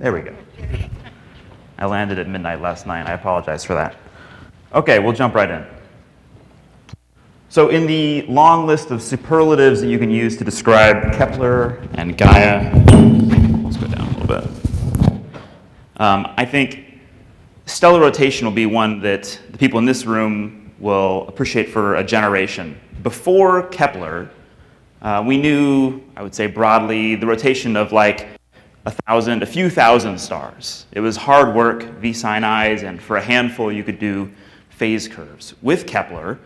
There we go. I landed at midnight last night. I apologize for that. Okay, we'll jump right in. So in the long list of superlatives that you can use to describe Kepler and Gaia, let's go down a little bit. Um, I think stellar rotation will be one that the people in this room will appreciate for a generation. Before Kepler, uh, we knew, I would say broadly, the rotation of like a thousand, a few thousand stars. It was hard work, V sin i's, and for a handful you could do phase curves. With Kepler,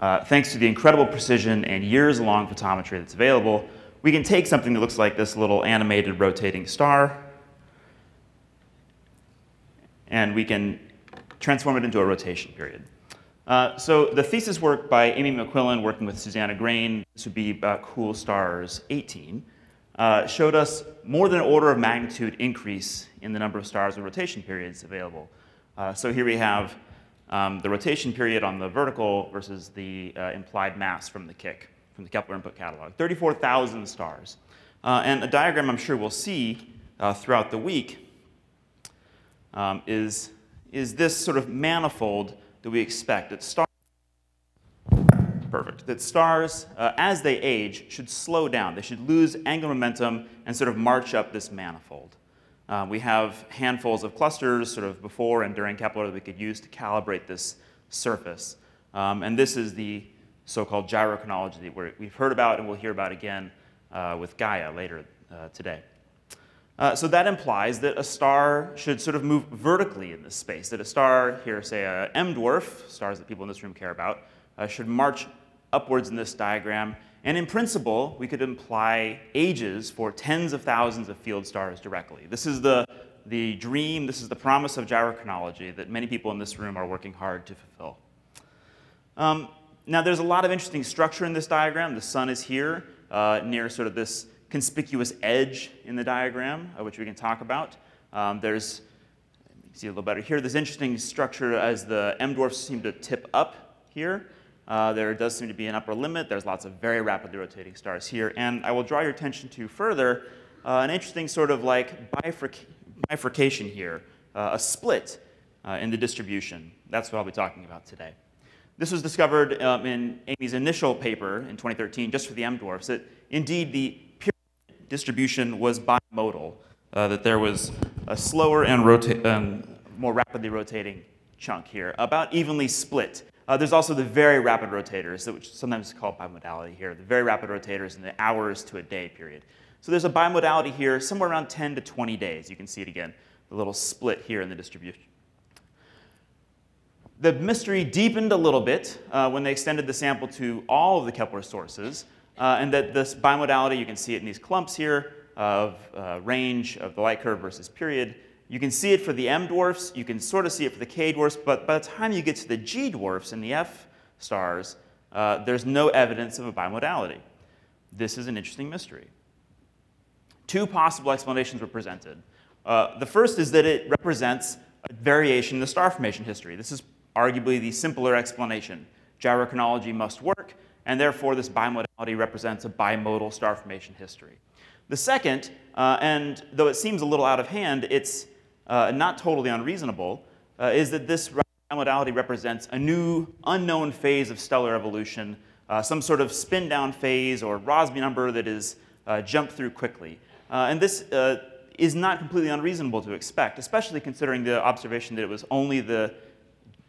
uh, thanks to the incredible precision and years-long photometry that's available, we can take something that looks like this little animated rotating star, and we can transform it into a rotation period. Uh, so the thesis work by Amy McQuillan working with Suzanne Aigrain, this would be about Cool Stars 18, uh, showed us more than an order of magnitude increase in the number of stars with rotation periods available. Uh, so here we have um, the rotation period on the vertical versus the uh, implied mass from the kick, from the Kepler input catalog. 34,000 stars. Uh, and a diagram I'm sure we'll see uh, throughout the week um, is, is this sort of manifold that we expect that stars perfect that stars uh, as they age should slow down they should lose angular momentum and sort of march up this manifold uh, we have handfuls of clusters sort of before and during Kepler that we could use to calibrate this surface. Um, and this is the so-called gyrochronology that we've heard about and we'll hear about again uh, with Gaia later uh, today. Uh, so that implies that a star should sort of move vertically in this space, that a star, here say a M dwarf, stars that people in this room care about, uh, should march upwards in this diagram and in principle, we could imply ages for tens of thousands of field stars directly. This is the, the dream, this is the promise of gyrochronology that many people in this room are working hard to fulfill. Um, now, there's a lot of interesting structure in this diagram. The sun is here uh, near sort of this conspicuous edge in the diagram, uh, which we can talk about. Um, there's, see a little better here, this interesting structure as the M dwarfs seem to tip up here. Uh, there does seem to be an upper limit. There's lots of very rapidly rotating stars here. And I will draw your attention to further uh, an interesting sort of like bifurc bifurcation here, uh, a split uh, in the distribution. That's what I'll be talking about today. This was discovered um, in Amy's initial paper in 2013, just for the M dwarfs, that indeed the period distribution was bimodal, uh, that there was a slower and, and more rapidly rotating chunk here, about evenly split uh, there's also the very rapid rotators, which sometimes is called bimodality here, the very rapid rotators in the hours to a day period. So there's a bimodality here, somewhere around 10 to 20 days. You can see it again, the little split here in the distribution. The mystery deepened a little bit uh, when they extended the sample to all of the Kepler sources, uh, and that this bimodality, you can see it in these clumps here of uh, range of the light curve versus period, you can see it for the M dwarfs, you can sort of see it for the K dwarfs, but by the time you get to the G dwarfs and the F stars, uh, there's no evidence of a bimodality. This is an interesting mystery. Two possible explanations were presented. Uh, the first is that it represents a variation in the star formation history. This is arguably the simpler explanation. Gyrochronology must work, and therefore this bimodality represents a bimodal star formation history. The second, uh, and though it seems a little out of hand, it's uh, not totally unreasonable, uh, is that this modality represents a new unknown phase of stellar evolution, uh, some sort of spin down phase or Rossby number that is uh, jumped through quickly. Uh, and this uh, is not completely unreasonable to expect, especially considering the observation that it was only the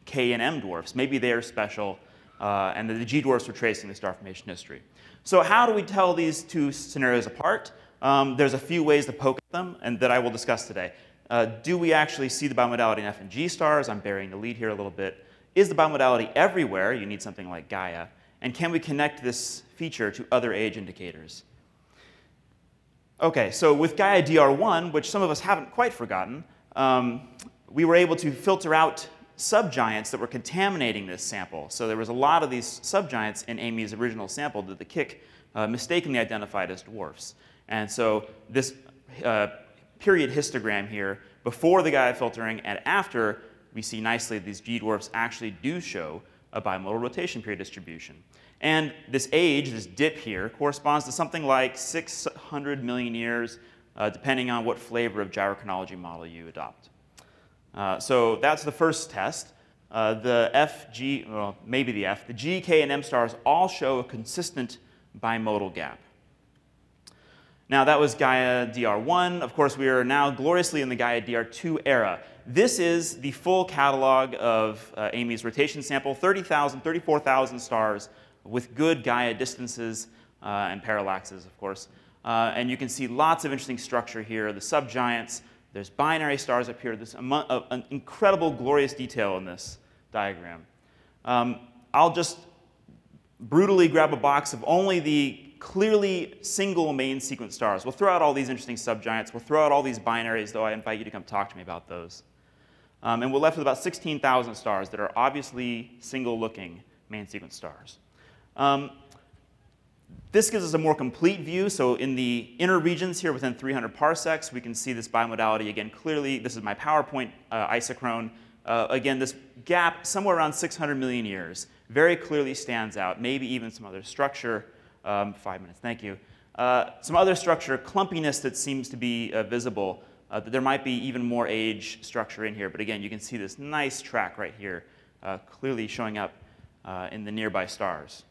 K and M dwarfs. Maybe they are special, and that the G dwarfs were tracing the star formation history. So how do we tell these two scenarios apart? Um, there's a few ways to poke at them, and that I will discuss today. Uh, do we actually see the bimodality in F and G stars? I'm burying the lead here a little bit. Is the bimodality everywhere? You need something like Gaia. And can we connect this feature to other age indicators? Okay, so with Gaia DR1, which some of us haven't quite forgotten, um, we were able to filter out subgiants that were contaminating this sample. So there was a lot of these subgiants in Amy's original sample that the KIC uh, mistakenly identified as dwarfs. And so this uh, period histogram here before the Gaia filtering and after we see nicely these G dwarfs actually do show a bimodal rotation period distribution. And this age, this dip here, corresponds to something like 600 million years uh, depending on what flavor of gyrochronology model you adopt. Uh, so that's the first test. Uh, the F, G, well, maybe the F, the G, K, and M stars all show a consistent bimodal gap. Now that was Gaia DR1. Of course, we are now gloriously in the Gaia DR2 era. This is the full catalog of uh, Amy's rotation sample, 30,000, 34,000 stars with good Gaia distances uh, and parallaxes, of course. Uh, and you can see lots of interesting structure here, the subgiants, there's binary stars up here. There's an incredible, glorious detail in this diagram. Um, I'll just brutally grab a box of only the clearly single main sequence stars. We'll throw out all these interesting subgiants. We'll throw out all these binaries, though I invite you to come talk to me about those. Um, and we're left with about 16,000 stars that are obviously single-looking main sequence stars. Um, this gives us a more complete view. So in the inner regions here within 300 parsecs, we can see this bimodality again clearly. This is my PowerPoint uh, isochrone. Uh, again, this gap somewhere around 600 million years very clearly stands out. Maybe even some other structure. Um, five minutes, thank you. Uh, some other structure, clumpiness that seems to be uh, visible. Uh, there might be even more age structure in here. But again, you can see this nice track right here uh, clearly showing up in the nearby stars.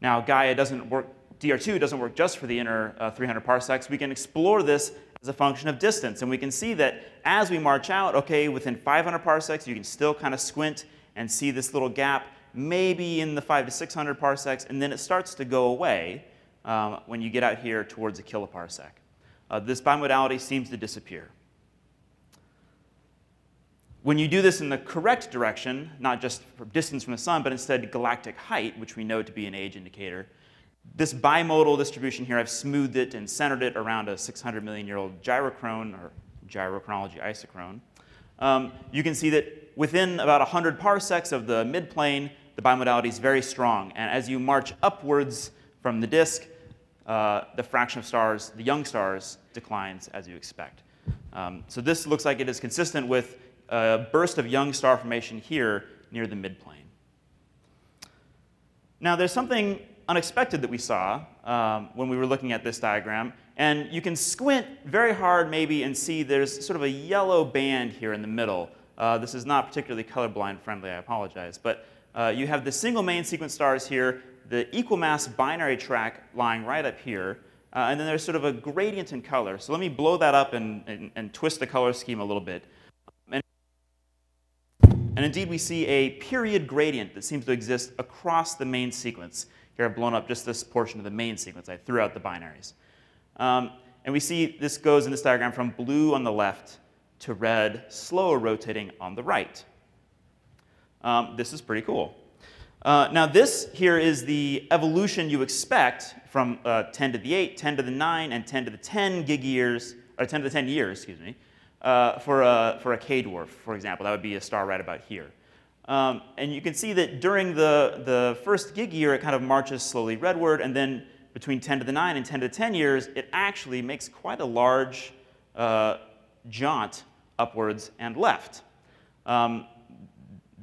Now, Gaia doesn't work, DR2 doesn't work just for the inner uh, 300 parsecs. We can explore this as a function of distance. And we can see that as we march out, okay, within 500 parsecs, you can still kind of squint and see this little gap, maybe in the 5 to 600 parsecs, and then it starts to go away um, when you get out here towards a kiloparsec. Uh, this bimodality seems to disappear. When you do this in the correct direction, not just distance from the sun, but instead galactic height, which we know to be an age indicator, this bimodal distribution here, I've smoothed it and centered it around a 600 million year old gyrochrone, or gyrochronology isochrone. Um, you can see that within about 100 parsecs of the midplane, the bimodality is very strong. And as you march upwards from the disk, uh, the fraction of stars, the young stars, declines as you expect. Um, so this looks like it is consistent with a burst of young star formation here near the midplane. Now, there's something unexpected that we saw um, when we were looking at this diagram. And you can squint very hard maybe and see there's sort of a yellow band here in the middle. Uh, this is not particularly colorblind friendly, I apologize. But uh, you have the single main sequence stars here, the equal mass binary track lying right up here, uh, and then there's sort of a gradient in color. So let me blow that up and, and, and twist the color scheme a little bit. And indeed, we see a period gradient that seems to exist across the main sequence. Here I've blown up just this portion of the main sequence. I threw out the binaries. Um, and we see this goes in this diagram from blue on the left to red, slower rotating on the right. Um, this is pretty cool. Uh, now this here is the evolution you expect from uh, 10 to the 8, 10 to the 9, and 10 to the 10 gig years, or 10 to the 10 years, excuse me, uh, for, a, for a K-dwarf, for example. That would be a star right about here. Um, and you can see that during the, the first gig year, it kind of marches slowly redward, and then between 10 to the 9 and 10 to the 10 years, it actually makes quite a large uh, jaunt upwards and left. Um,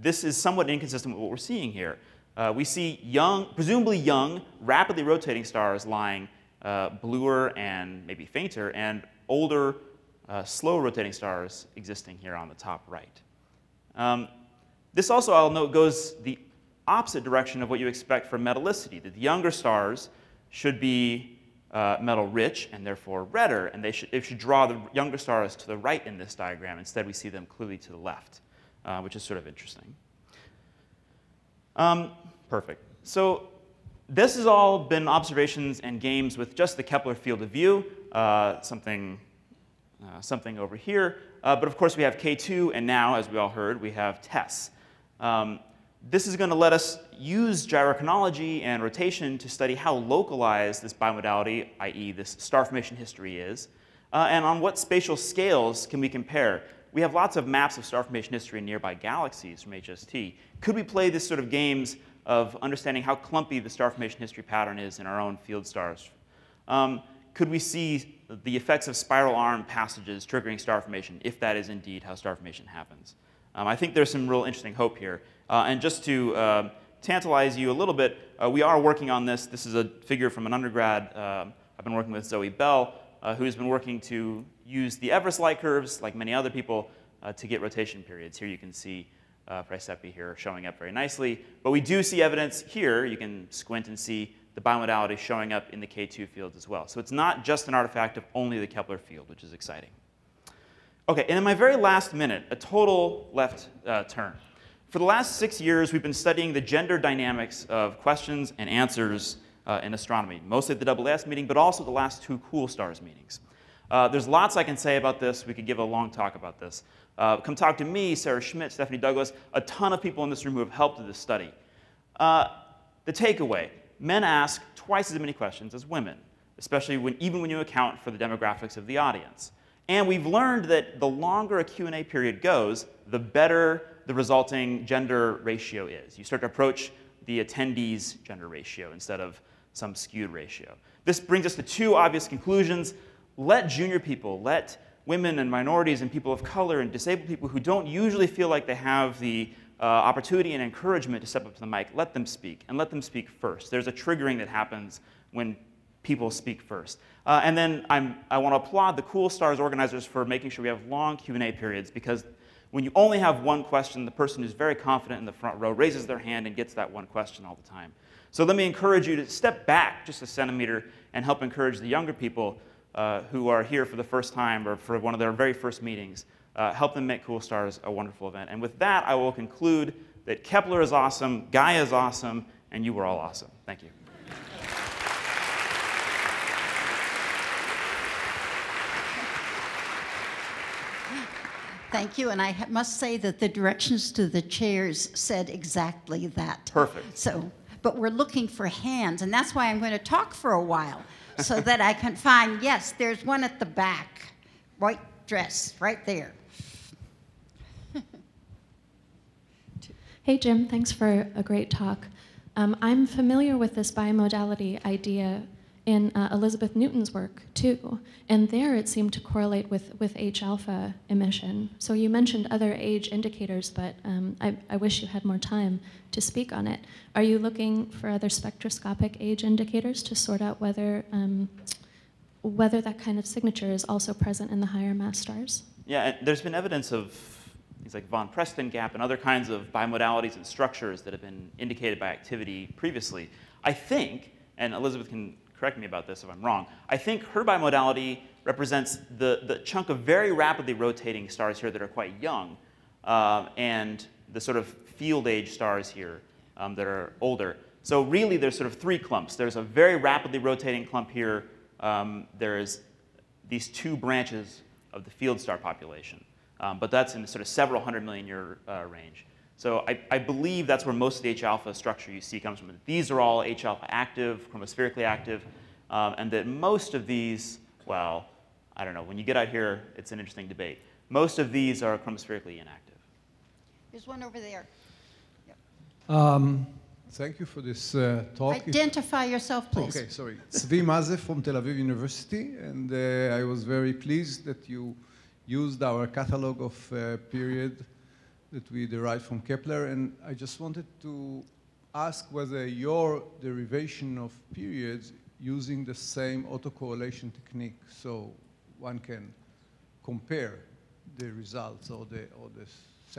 this is somewhat inconsistent with what we're seeing here. Uh, we see young, presumably young, rapidly rotating stars lying uh, bluer and maybe fainter, and older, uh, slow rotating stars existing here on the top right. Um, this also, I'll note, goes the opposite direction of what you expect for metallicity. That the younger stars should be uh, metal rich and therefore redder, and they should, it should draw the younger stars to the right in this diagram. Instead, we see them clearly to the left, uh, which is sort of interesting. Um, perfect. So this has all been observations and games with just the Kepler field of view, uh, something uh, something over here. Uh, but of course, we have K2, and now, as we all heard, we have TESS. Um, this is going to let us use gyrochronology and rotation to study how localized this bimodality, i.e. this star formation history is, uh, and on what spatial scales can we compare. We have lots of maps of star formation history in nearby galaxies from HST. Could we play this sort of games of understanding how clumpy the star formation history pattern is in our own field stars? Um, could we see the effects of spiral arm passages triggering star formation, if that is indeed how star formation happens? Um, I think there's some real interesting hope here. Uh, and just to uh, tantalize you a little bit, uh, we are working on this. This is a figure from an undergrad. Um, I've been working with Zoe Bell. uh, who's been working to use the Everest light curves, like many other people, uh, to get rotation periods. Here you can see uh, Praesepe here showing up very nicely. But we do see evidence here. You can squint and see the bimodality showing up in the K2 fields as well. So it's not just an artifact of only the Kepler field, which is exciting. Okay, and in my very last minute, a total left uh, turn. For the last six years, we've been studying the gender dynamics of questions and answers uh, in astronomy, mostly at the AAS meeting, but also the last two Cool Stars meetings. Uh, there's lots I can say about this. We could give a long talk about this. Uh, come talk to me, Sarah Schmidt, Stephanie Douglas, a ton of people in this room who have helped with this study. Uh, the takeaway, men ask twice as many questions as women, especially when, even when you account for the demographics of the audience. And we've learned that the longer a Q&A period goes, the better the resulting gender ratio is. You start to approach the attendees' gender ratio instead of some skewed ratio. This brings us to two obvious conclusions. Let junior people, let women and minorities and people of color and disabled people who don't usually feel like they have the uh, opportunity and encouragement to step up to the mic, let them speak, and let them speak first. There's a triggering that happens when people speak first. Uh, and then I'm, I want to applaud the Cool Stars organizers for making sure we have long Q&A periods because when you only have one question, the person who's very confident in the front row raises their hand and gets that one question all the time. So let me encourage you to step back just a centimeter and help encourage the younger people uh, who are here for the first time or for one of their very first meetings. Uh, help them make Cool Stars a wonderful event. And with that, I will conclude that Kepler is awesome, Gaia is awesome, and you were all awesome. Thank you. Thank you, and I must say that the directions to the chairs said exactly that. Perfect. So, but we're looking for hands, and that's why I'm going to talk for a while, so that I can find, yes, there's one at the back, white dress, right there. hey, Jim, thanks for a great talk. Um, I'm familiar with this bimodality idea in uh, Elizabeth Newton's work too, and there it seemed to correlate with, with H alpha emission. So you mentioned other age indicators, but um, I, I, wish you had more time to speak on it. Are you looking for other spectroscopic age indicators to sort out whether um, whether that kind of signature is also present in the higher mass stars? Yeah, there's been evidence of things like Vaughan-Preston gap and other kinds of bimodalities and structures that have been indicated by activity previously. I think, and Elizabeth can correct me about this if I'm wrong, I think her bimodality represents the, the chunk of very rapidly rotating stars here that are quite young, uh, and the sort of field age stars here um, that are older. So really there's sort of three clumps. There's a very rapidly rotating clump here. Um, there's these two branches of the field star population. Um, but that's in the sort of several hundred million year uh, range. So I, I, believe that's where most of the H-alpha structure you see comes from. These are all H-alpha active, chromospherically active, um, and that most of these, well, I don't know, when you get out here, it's an interesting debate. Most of these are chromospherically inactive. There's one over there. Yep. Um, thank you for this uh, talk. Identify yourself, please. Okay, sorry. Tsevi Mazeh from Tel Aviv University, and uh, I was very pleased that you used our catalog of uh, period that we derived from Kepler, and I just wanted to ask whether your derivation of periods using the same autocorrelation technique, so one can compare the results or the or the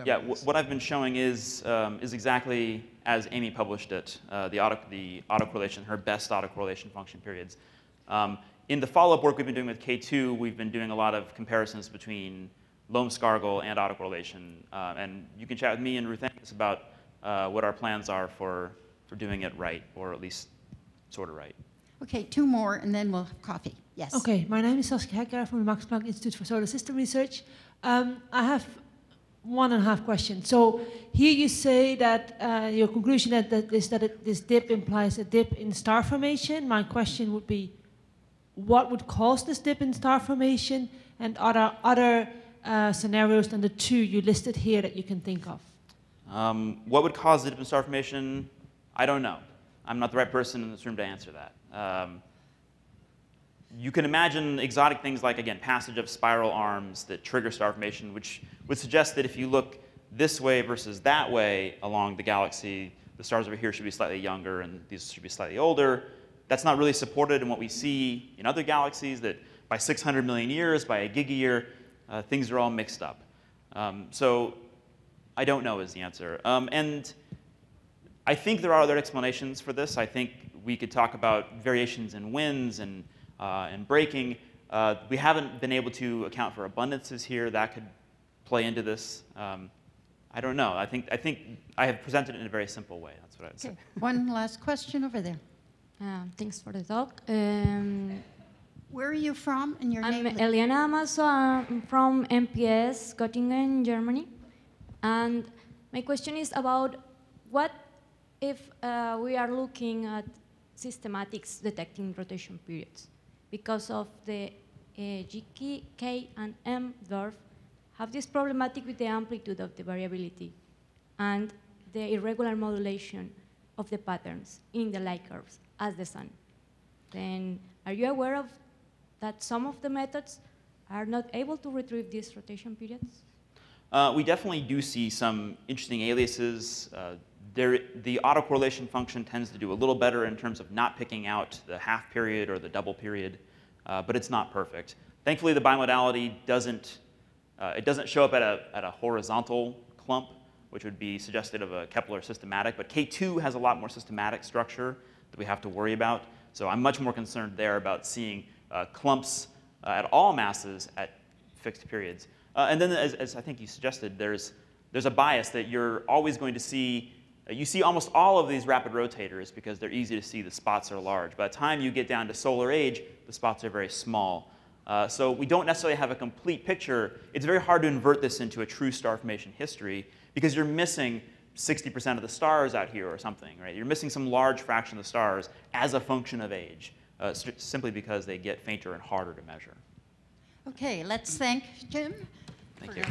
yeah, what I've been showing is um, is exactly as Amy published it, uh, the auto the autocorrelation, her best autocorrelation function periods. Um, in the follow-up work we've been doing with K2, we've been doing a lot of comparisons between Lomb-Scargle and autocorrelation. Uh, and you can chat with me and Ruth Angus about uh, what our plans are for, for doing it right, or at least sort of right. Okay, two more, and then we'll have coffee. Yes. Okay, my name is Saskia Hekker from the Max Planck Institute for Solar System Research. Um, I have one and a half questions. So here you say that uh, your conclusion that, that is that it, this dip implies a dip in star formation. My question would be, what would cause this dip in star formation, and are there other uh, scenarios than the two you listed here that you can think of? Um, what would cause the dip in star formation? I don't know. I'm not the right person in this room to answer that. Um, you can imagine exotic things like, again, passage of spiral arms that trigger star formation, which would suggest that if you look this way versus that way along the galaxy, the stars over here should be slightly younger and these should be slightly older. That's not really supported in what we see in other galaxies that by 600 million years, by a gigayear, uh, things are all mixed up. Um, so I don't know is the answer. Um, and I think there are other explanations for this. I think we could talk about variations in winds and, uh, and braking. Uh, we haven't been able to account for abundances here. That could play into this. Um, I don't know. I think, I think I have presented it in a very simple way. That's what I would say. One last question over there. Uh, thanks for the talk. Um, Where are you from and your I'm name? Eliana Amazo. I'm from MPS Göttingen, Germany. And my question is about what if uh, we are looking at systematics detecting rotation periods? Because of the uh, G, K, K, and M dwarf have this problematic with the amplitude of the variability and the irregular modulation of the patterns in the light curves as the sun. Then are you aware of that some of the methods are not able to retrieve these rotation periods? Uh, we definitely do see some interesting aliases. Uh, there, the autocorrelation function tends to do a little better in terms of not picking out the half period or the double period, uh, but it's not perfect. Thankfully, the bimodality doesn't, uh, it doesn't show up at a, at a horizontal clump, which would be suggestive of a Kepler systematic, but K2 has a lot more systematic structure that we have to worry about. So I'm much more concerned there about seeing clumps uh, at all masses at fixed periods. Uh, and then, as, as, I think you suggested, there's, there's a bias that you're always going to see. Uh, you see almost all of these rapid rotators because they're easy to see. The spots are large. By the time you get down to solar age, the spots are very small. Uh, so we don't necessarily have a complete picture. It's very hard to invert this into a true star formation history because you're missing 60% of the stars out here or something, right? You're missing some large fraction of the stars as a function of age, uh, simply because they get fainter and harder to measure. Okay, let's thank Jim. Thank you.